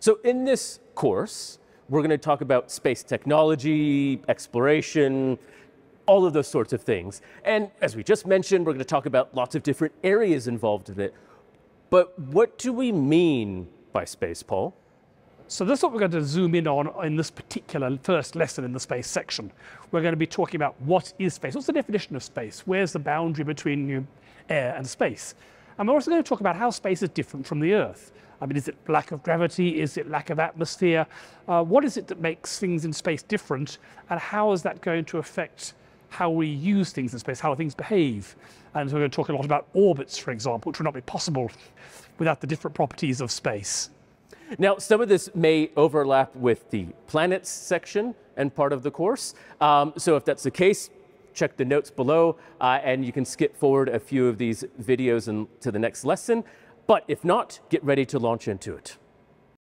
So in this course, we're going to talk about space technology, exploration, all of those sorts of things. And as we just mentioned, we're going to talk about lots of different areas involved in it. But what do we mean by space, Paul? So this is what we're going to zoom in on in this particular first lesson in the space section. We're going to be talking about what is space? What's the definition of space? Where's the boundary between air and space? And we're also going to talk about how space is different from the Earth. I mean, is it lack of gravity? Is it lack of atmosphere? Uh, what is it that makes things in space different? And how is that going to affect how we use things in space, how things behave? And so we're going to talk a lot about orbits, for example, which would not be possible without the different properties of space. Now, some of this may overlap with the planets section and part of the course. Um, so if that's the case, check the notes below uh, and you can skip forward a few of these videos and to the next lesson. But if not, get ready to launch into it.